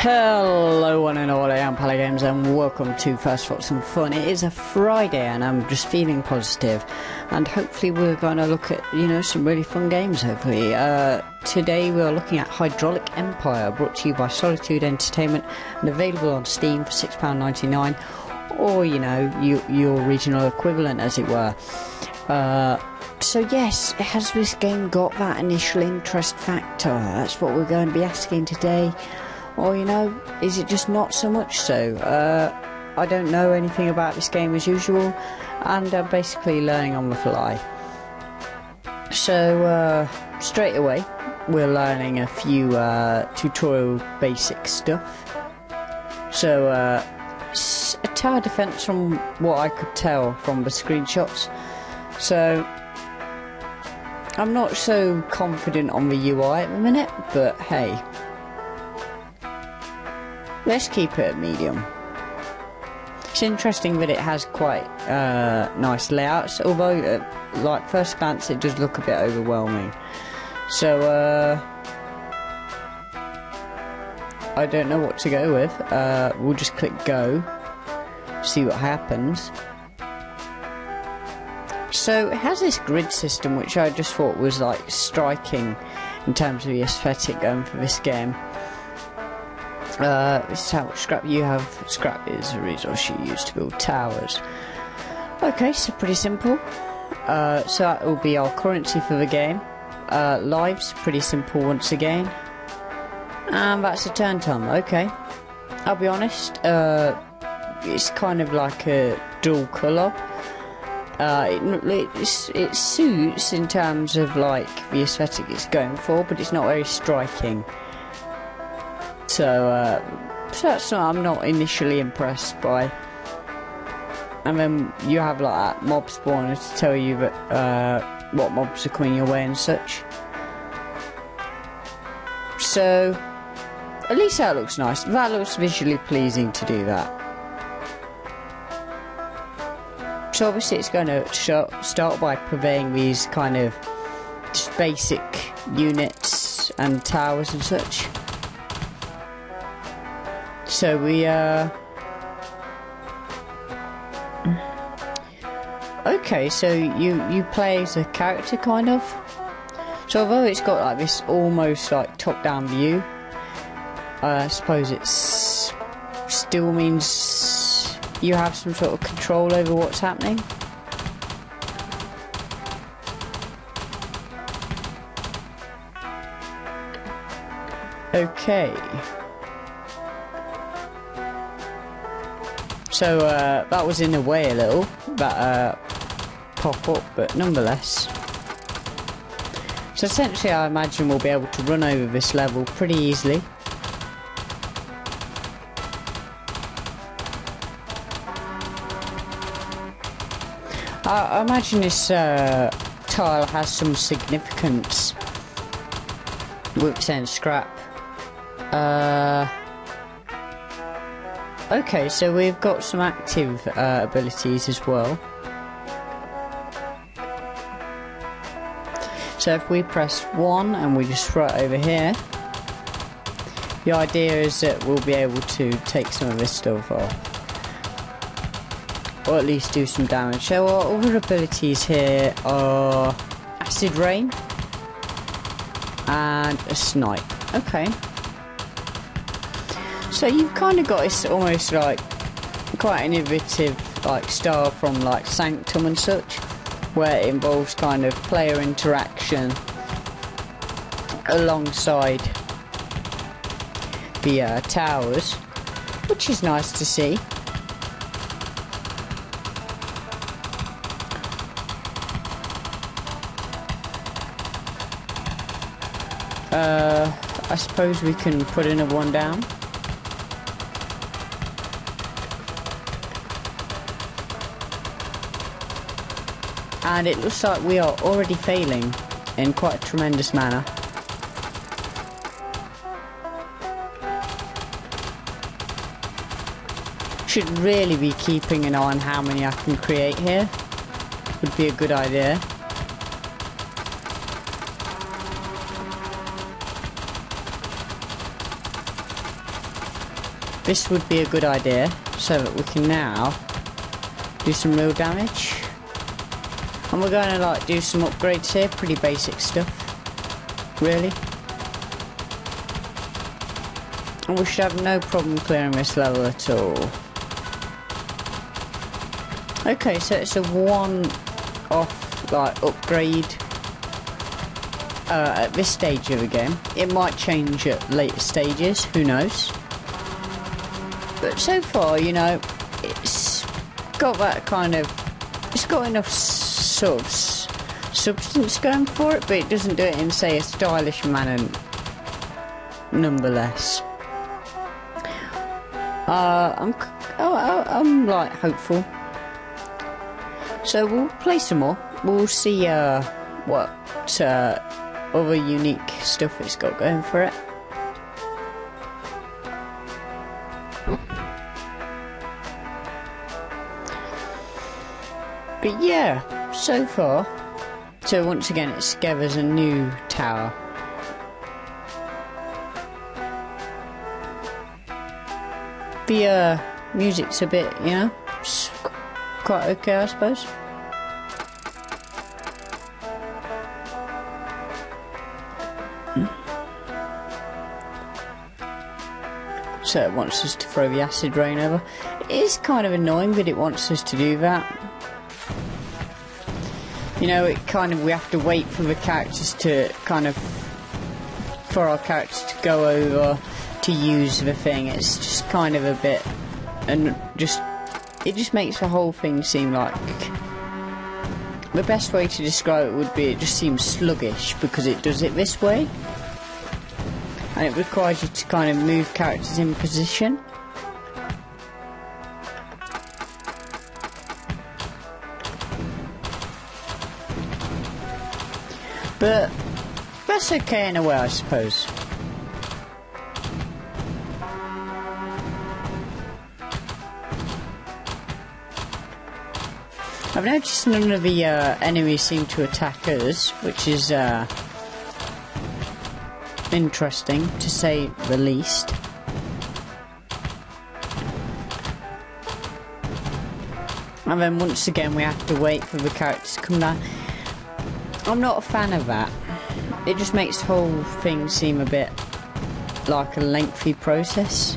Hello one and all, I am Games and welcome to First Thoughts and Fun. It is a Friday and I'm just feeling positive and hopefully we're going to look at, you know, some really fun games hopefully. Uh, today we're looking at Hydraulic Empire brought to you by Solitude Entertainment and available on Steam for £6.99 or, you know, you, your regional equivalent as it were. Uh, so yes, has this game got that initial interest factor? That's what we're going to be asking today. Or, you know, is it just not so much so? Uh, I don't know anything about this game as usual, and I'm basically learning on the fly. So, uh, straight away, we're learning a few uh, tutorial basic stuff. So, uh, a tower defense from what I could tell from the screenshots. So, I'm not so confident on the UI at the minute, but hey, Let's keep it medium. It's interesting that it has quite uh, nice layouts, although, uh, like first glance, it does look a bit overwhelming. So, uh, I don't know what to go with. Uh, we'll just click go, see what happens. So, it has this grid system, which I just thought was like striking in terms of the aesthetic going for this game. Uh, this is how much scrap you have. Scrap is a resource you use to build towers. Okay, so pretty simple. Uh, so that will be our currency for the game. Uh, lives, pretty simple once again. And that's a turn time, okay. I'll be honest, uh, it's kind of like a dual colour. Uh, it, it suits in terms of like the aesthetic it's going for, but it's not very striking. So, uh, that's what I'm not initially impressed by. And then you have like that mob spawner to tell you that uh, what mobs are coming your way and such. So, at least that looks nice. That looks visually pleasing to do that. So obviously it's going to start by purveying these kind of just basic units and towers and such. So we, uh... Okay, so you, you play as a character, kind of? So although it's got like this almost like top-down view, uh, I suppose it's still means you have some sort of control over what's happening. Okay. So uh, that was in a way a little, that uh, pop up, but nonetheless. So essentially I imagine we'll be able to run over this level pretty easily. I, I imagine this uh, tile has some significance with saying scrap. Uh, Okay, so we've got some active uh, abilities as well. So if we press 1 and we just right over here, the idea is that we'll be able to take some of this stuff off. Or at least do some damage. So our other abilities here are Acid Rain and a Snipe. Okay. So you've kind of got this almost like quite innovative like style from like Sanctum and such, where it involves kind of player interaction alongside the uh, towers, which is nice to see. Uh, I suppose we can put another one down. And it looks like we are already failing in quite a tremendous manner. Should really be keeping an eye on how many I can create here. Would be a good idea. this would be a good idea so that we can now do some real damage. And we're going to like do some upgrades here, pretty basic stuff, really. And we should have no problem clearing this level at all. Okay, so it's a one-off like upgrade uh, at this stage of the game. It might change at later stages, who knows. But so far, you know, it's got that kind of, it's got enough sort of substance going for it, but it doesn't do it in, say, a stylish manner nonetheless. Uh, I'm, oh, I'm like hopeful. So we'll play some more. We'll see uh, what uh, other unique stuff it's got going for it. But yeah, so far. So once again, it discovers a new tower. The uh, music's a bit, you know, quite okay, I suppose. So it wants us to throw the acid rain over. It is kind of annoying, but it wants us to do that. You know, it kind of we have to wait for the characters to kind of for our characters to go over to use the thing. It's just kind of a bit, and just it just makes the whole thing seem like the best way to describe it would be it just seems sluggish because it does it this way, and it requires you to kind of move characters in position. But that's okay in a way, I suppose. I've noticed none of the uh, enemies seem to attack us, which is uh, interesting to say the least. And then once again we have to wait for the characters to come down. I'm not a fan of that. It just makes the whole thing seem a bit like a lengthy process.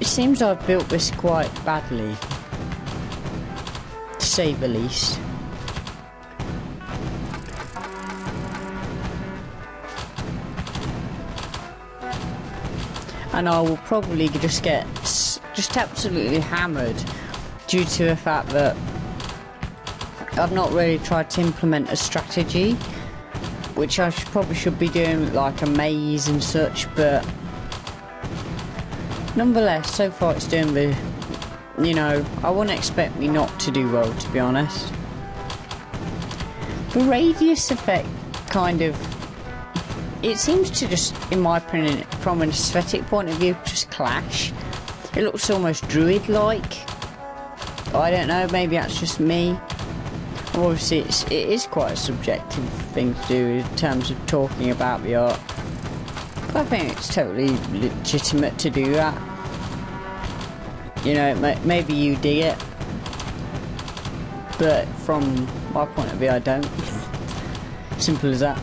It seems I've built this quite badly, to say the least. And I will probably just get just absolutely hammered due to the fact that I've not really tried to implement a strategy, which I should, probably should be doing like a maze and such, but Nonetheless, so far it's doing the... You know, I wouldn't expect me not to do well, to be honest. The radius effect kind of... It seems to just, in my opinion, from an aesthetic point of view, just clash. It looks almost druid-like. I don't know, maybe that's just me. Obviously, it's, it is quite a subjective thing to do in terms of talking about the art. I think it's totally legitimate to do that. You know, maybe you dig it, but from my point of view, I don't. Simple as that.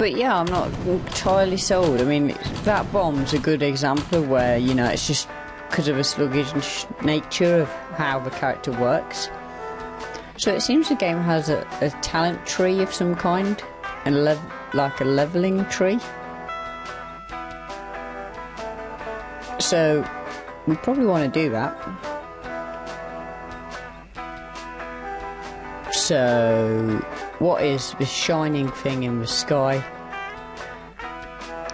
But yeah, I'm not entirely sold. I mean, that bomb's a good example where, you know, it's just because of the sluggish nature of how the character works. So it seems the game has a, a talent tree of some kind, and like a leveling tree. So we probably want to do that. So what is this shining thing in the sky?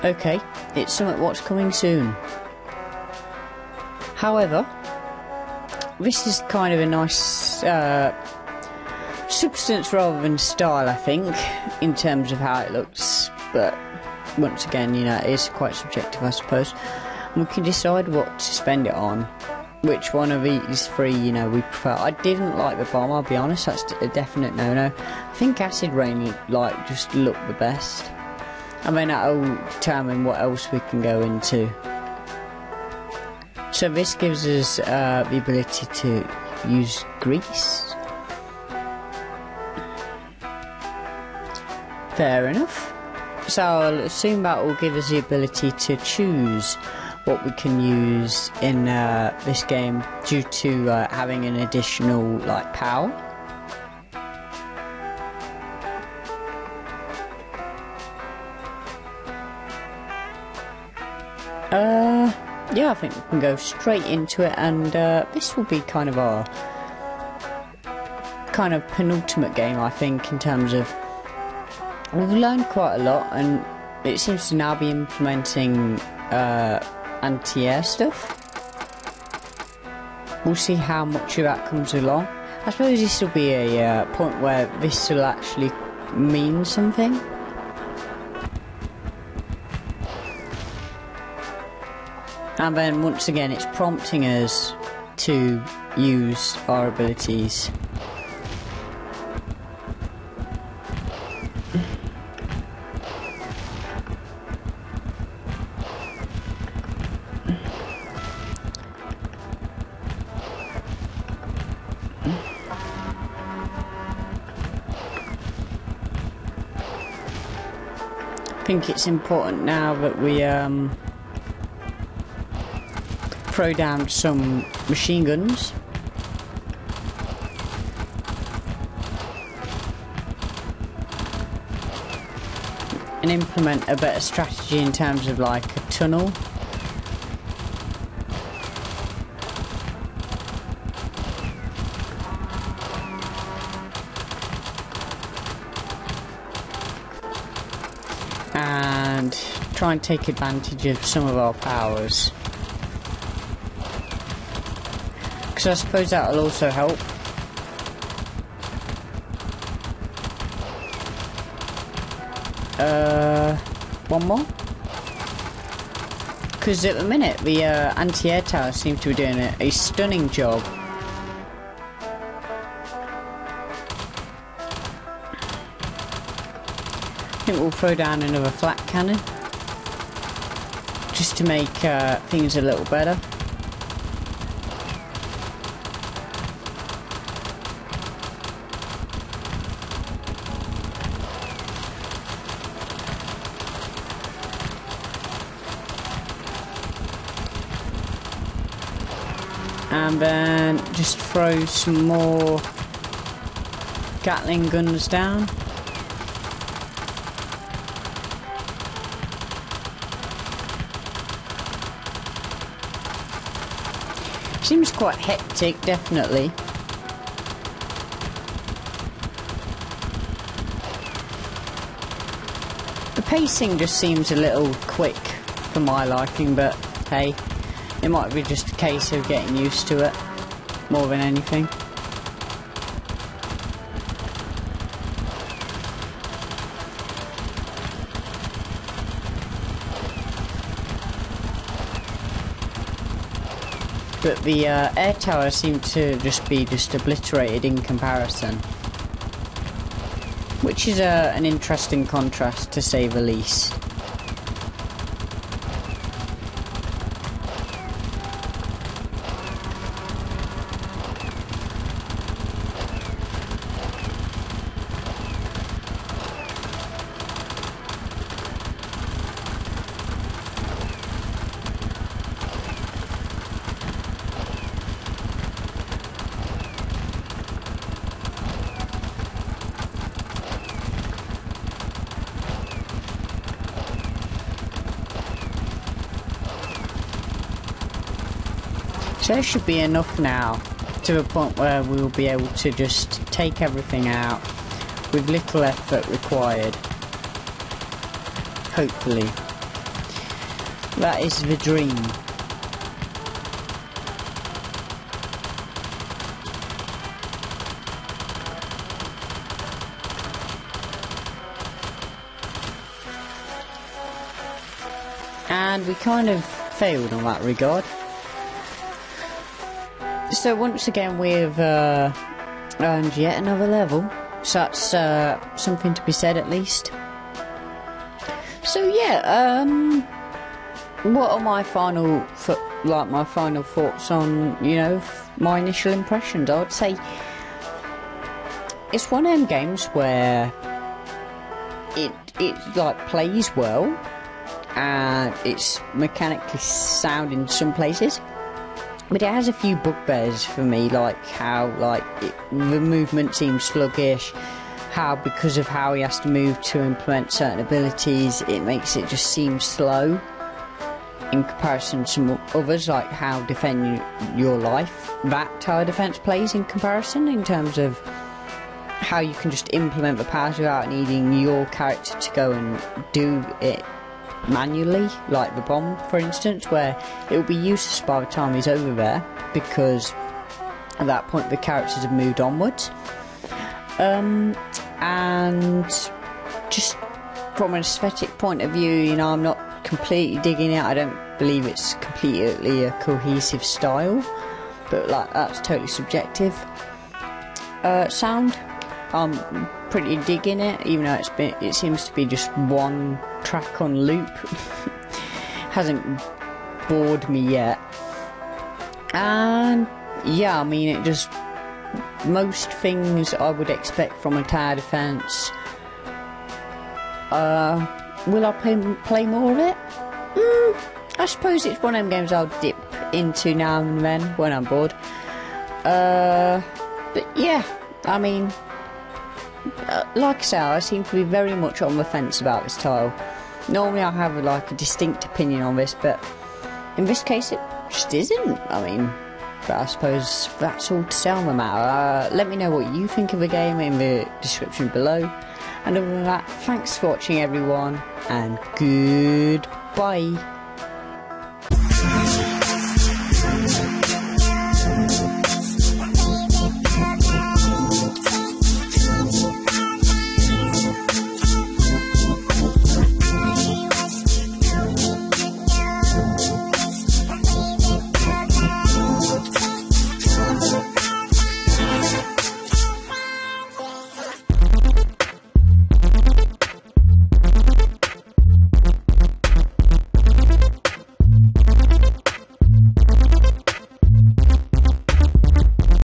Okay, it's something what's coming soon. However, this is kind of a nice uh, substance rather than style, I think, in terms of how it looks. But once again, you know, it is quite subjective, I suppose. we can decide what to spend it on. Which one of these three, you know, we prefer. I didn't like the bomb, I'll be honest, that's a definite no-no. I think acid rain, like, just looked the best. I mean, that'll determine what else we can go into. So this gives us uh, the ability to use grease. Fair enough. So I'll assume that will give us the ability to choose what we can use in uh, this game due to uh, having an additional like power. Uh, yeah, I think we can go straight into it, and uh, this will be kind of our kind of penultimate game, I think, in terms of we've learned quite a lot, and it seems to now be implementing uh, anti-air stuff. We'll see how much of that comes along. I suppose this will be a uh, point where this will actually mean something. And then once again, it's prompting us to use our abilities. Think it's important now that we um, throw down some machine guns. And implement a better strategy in terms of like a tunnel. Try and take advantage of some of our powers. Because I suppose that'll also help. Uh, one more? Because at the minute, the uh, anti-air tower seems to be doing a, a stunning job. I think we'll throw down another flak cannon. Just to make uh, things a little better. and then just throw some more Gatling guns down. Seems quite hectic, definitely. The pacing just seems a little quick for my liking, but hey, it might be just a case of getting used to it more than anything. But the uh, air tower seemed to just be just obliterated in comparison. Which is uh, an interesting contrast to say the least. So there should be enough now to the point where we will be able to just take everything out with little effort required. Hopefully. That is the dream. And we kind of failed on that regard. So once again we've uh, earned yet another level, so that's uh, something to be said at least. So yeah, um, what are my final, like my final thoughts on, you know, my initial impressions? I would say it's one of them games where it it like plays well and it's mechanically sound in some places but it has a few bugbears for me like how like it, the movement seems sluggish how because of how he has to move to implement certain abilities it makes it just seem slow in comparison to others like how defend your life. That tower defense plays in comparison in terms of how you can just implement the powers without needing your character to go and do it manually, like the bomb, for instance, where it will be useless by the time he's over there because at that point the characters have moved onwards. Um, and just from an aesthetic point of view, you know, I'm not completely digging it. I don't believe it's completely a cohesive style, but like that's totally subjective. Uh, sound, I'm pretty digging it, even though it's been, it seems to be just one track on loop. Hasn't bored me yet. And yeah, I mean, it just most things I would expect from a tower defense. Uh, will I play play more of it? Mm, I suppose it's one of them games I'll dip into now and then when I'm bored. Uh, but yeah, I mean, like I say, I seem to be very much on the fence about this tile. Normally I have like a distinct opinion on this, but in this case it just isn't. I mean, but I suppose that's all to on the matter. Uh, let me know what you think of the game in the description below. And other than that, thanks for watching everyone, and goodbye.